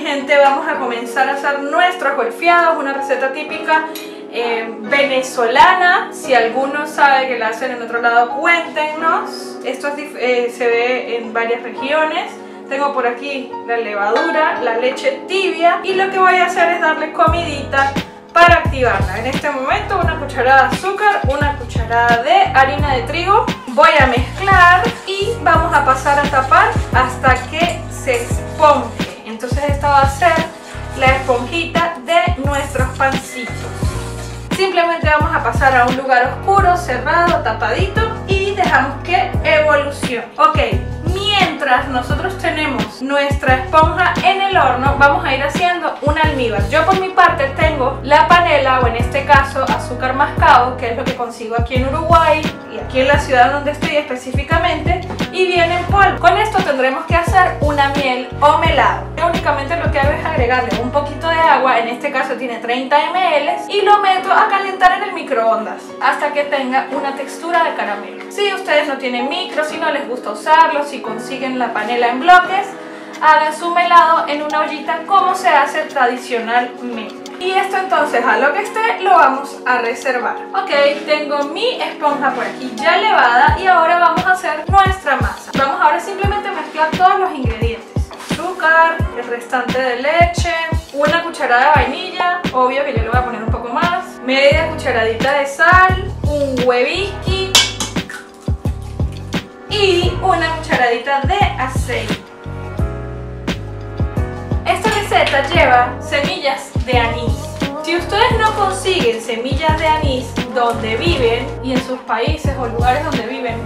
gente, vamos a comenzar a hacer nuestros golfeados, una receta típica eh, venezolana. Si alguno sabe que la hacen en otro lado, cuéntenos. Esto eh, se ve en varias regiones. Tengo por aquí la levadura, la leche tibia y lo que voy a hacer es darle comidita para activarla. En este momento una cucharada de azúcar, una cucharada de harina de trigo. Voy a mezclar y vamos a pasar a tapar hasta que se esponje. Entonces esta va a ser la esponjita de nuestros pancitos. Simplemente vamos a pasar a un lugar oscuro, cerrado, tapadito y dejamos que evolucione. Ok, mientras nosotros tenemos nuestra esponja en el horno, vamos a ir haciendo un almíbar. Yo por mi parte tengo la panela, o en este caso azúcar mascabo, que es lo que consigo aquí en Uruguay y aquí en la ciudad donde estoy específicamente, y viene en polvo. Con esto tendremos que hacer una miel o melado. únicamente lo que hago es agregarle un poquito de agua, en este caso tiene 30 ml, y lo meto a calentar en el microondas hasta que tenga una textura de caramelo. Si ustedes no tienen micro, si no les gusta usarlo, si consiguen la panela en bloques, hagan su melado en una ollita como se hace tradicionalmente. Y esto entonces a lo que esté lo vamos a reservar. Ok, tengo mi esponja por aquí ya elevada y ahora vamos a hacer nuestra masa. Vamos ahora simplemente a mezclar todos los ingredientes. Azúcar, el restante de leche, una cucharada de vainilla, obvio que yo le voy a poner un poco más, media cucharadita de sal, un huevisqui y una cucharadita de aceite. Esta receta lleva semillas anís. Si ustedes no consiguen semillas de anís donde viven y en sus países o lugares donde viven,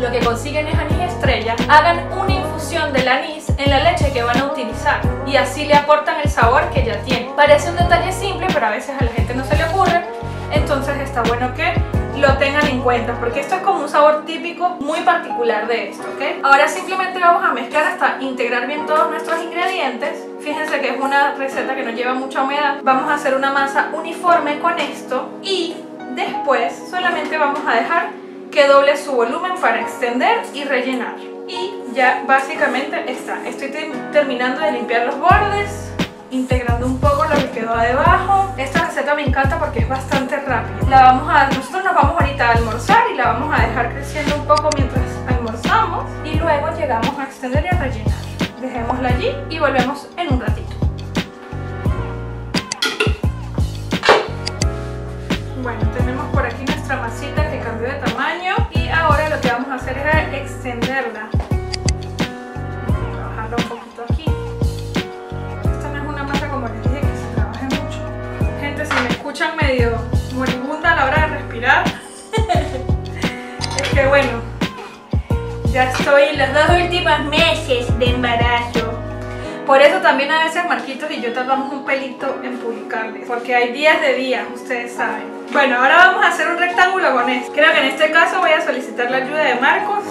lo que consiguen es anís estrella, hagan una infusión del anís en la leche que van a utilizar y así le aportan el sabor que ya tiene. Parece un detalle simple, pero a veces a la gente no se le ocurre, entonces está bueno que lo tengan en cuenta porque esto es como un sabor típico muy particular de esto, ¿ok? Ahora simplemente vamos a mezclar hasta integrar bien todos nuestros ingredientes. Fíjense que es una receta que no lleva mucha humedad. Vamos a hacer una masa uniforme con esto y después solamente vamos a dejar que doble su volumen para extender y rellenar. Y ya básicamente está. Estoy terminando de limpiar los bordes integrando un poco lo que quedó debajo. Esta receta me encanta porque es bastante rápida. La vamos a, nosotros nos vamos ahorita a almorzar y la vamos a dejar creciendo un poco mientras almorzamos y luego llegamos a extender y a rellenar. Dejémosla allí y volvemos en un ratito. Bueno, tenemos por aquí nuestra masita que cambió de tamaño y ahora lo que vamos a hacer es extenderla. Escuchan medio moribunda a la hora de respirar, es que bueno, ya estoy en los dos últimos meses de embarazo. Por eso también a veces Marquitos y yo tardamos un pelito en publicarles, porque hay días de días, ustedes saben. Bueno, ahora vamos a hacer un rectángulo con esto. Creo que en este caso voy a solicitar la ayuda de Marcos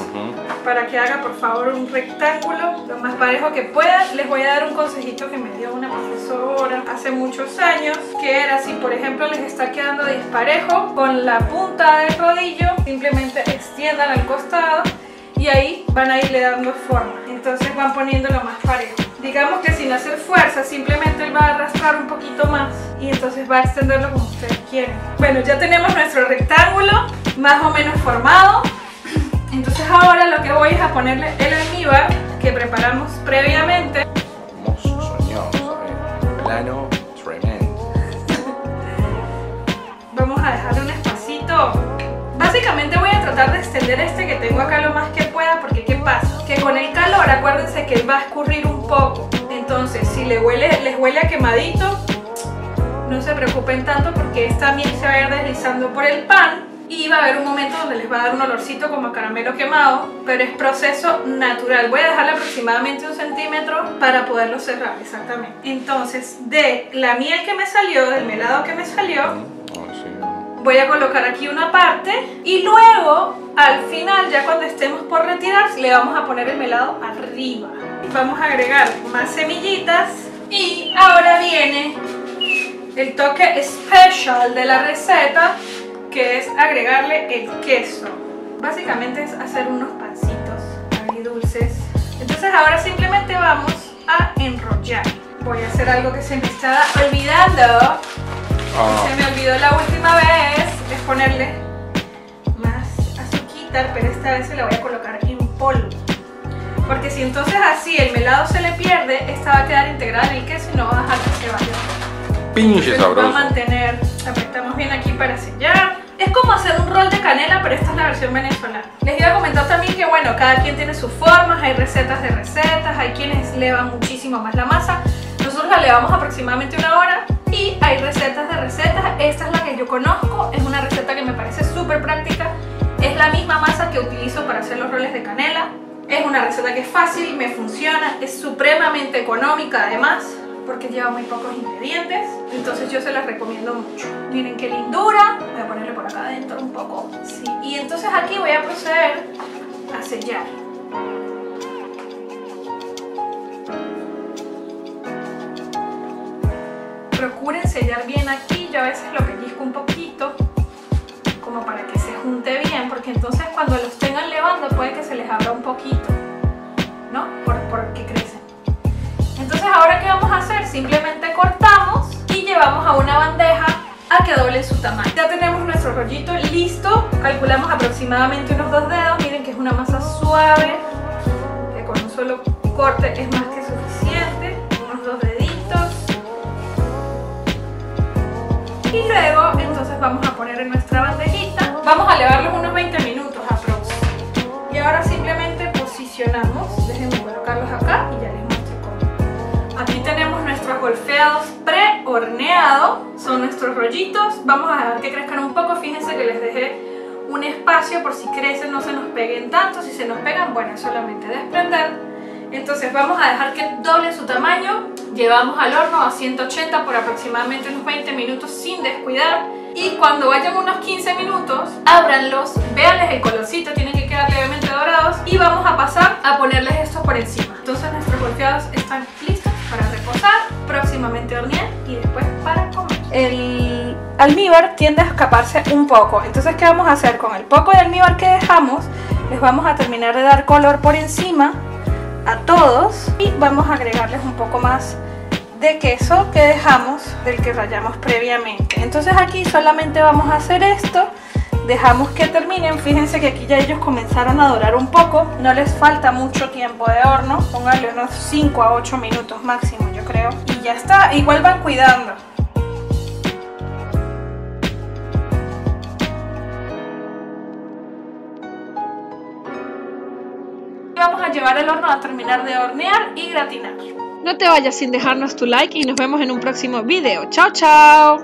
para que haga por favor un rectángulo lo más parejo que pueda. Les voy a dar un consejito que me dio una profesora hace muchos años, que era si por ejemplo les está quedando disparejo con la punta del rodillo, simplemente extiendan al costado y ahí van a irle dando forma. Entonces van poniéndolo más parejo. Digamos que sin hacer fuerza, simplemente él va a arrastrar un poquito más y entonces va a extenderlo como ustedes quieren. Bueno, ya tenemos nuestro rectángulo más o menos formado. Entonces ahora lo que voy es a ponerle el almíbar que preparamos previamente. Hermoso Plano tremendo. Vamos a dejarle un espacito. Básicamente voy a tratar de extender este que tengo acá lo más que pueda porque ¿qué pasa? Que con el calor acuérdense que va a escurrir un poco. Entonces si le huele, les huele a quemadito, no se preocupen tanto porque esta miel se va a ir deslizando por el pan y va a haber un momento donde les va a dar un olorcito como a caramelo quemado, pero es proceso natural. Voy a dejarle aproximadamente un centímetro para poderlo cerrar, exactamente. Entonces, de la miel que me salió, del melado que me salió, voy a colocar aquí una parte y luego, al final, ya cuando estemos por retirar, le vamos a poner el melado arriba. Vamos a agregar más semillitas y ahora viene el toque especial de la receta que es agregarle el queso. Básicamente es hacer unos pancitos dulces. Entonces ahora simplemente vamos a enrollar. voy a hacer algo que se me estaba olvidando. Ah, Se me olvidó la última vez, es ponerle más azúcar, pero esta vez se la voy a colocar en polvo. Porque si entonces así el melado se le pierde, esta va a quedar integrada en el queso y no va a dejar que se vaya. pinche Entonces, Va a sabroso. mantener, apretamos bien aquí para sellar. Es como hacer un rol de canela, pero esta es la versión venezolana. Les iba a comentar también que bueno, cada quien tiene sus formas, hay recetas de recetas, hay quienes levan muchísimo más la masa. Nosotros la levamos aproximadamente una hora recetas de recetas. Esta es la que yo conozco, es una receta que me parece súper práctica. Es la misma masa que utilizo para hacer los roles de canela. Es una receta que es fácil, me funciona, es supremamente económica además porque lleva muy pocos ingredientes, entonces yo se las recomiendo mucho. Miren qué lindura, voy a ponerle por acá adentro un poco, sí. Y entonces aquí voy a proceder a sellar. Procuren sellar bien aquí, yo a veces lo pellizco un poquito, como para que se junte bien, porque entonces cuando los tengan levando puede que se les abra un poquito, ¿no? Por, porque crecen. Entonces ahora qué vamos a hacer? Simplemente cortamos y llevamos a una bandeja a que doble su tamaño. Ya tenemos nuestro rollito listo, calculamos aproximadamente unos dos dedos, miren que es una masa suave, que con un solo corte es más que Y luego entonces vamos a poner en nuestra bandejita, vamos a elevarlos unos 20 minutos aprox. Y ahora simplemente posicionamos, déjenme colocarlos acá y ya les muestro cómo. Aquí tenemos nuestros golfeados pre-horneados, son nuestros rollitos. Vamos a dejar que crezcan un poco, fíjense que les dejé un espacio por si crecen, no se nos peguen tanto. Si se nos pegan, bueno, es solamente desprender. Entonces vamos a dejar que doble su tamaño. Llevamos al horno a 180 por aproximadamente unos 20 minutos sin descuidar. Y cuando vayan unos 15 minutos, ábranlos, véanles el colorcito, tienen que quedar levemente dorados. Y vamos a pasar a ponerles estos por encima. Entonces nuestros golpeados están listos para reposar, próximamente hornear y después para comer. El almíbar tiende a escaparse un poco, entonces ¿qué vamos a hacer? Con el poco de almíbar que dejamos, les vamos a terminar de dar color por encima a todos y vamos a agregarles un poco más de queso que dejamos del que rayamos previamente. Entonces aquí solamente vamos a hacer esto dejamos que terminen. Fíjense que aquí ya ellos comenzaron a dorar un poco. No les falta mucho tiempo de horno. Pónganle unos 5 a 8 minutos máximo, yo creo. Y ya está. Igual van cuidando. Vamos a llevar el horno a terminar de hornear y gratinar. No te vayas sin dejarnos tu like y nos vemos en un próximo video. ¡Chao, chao!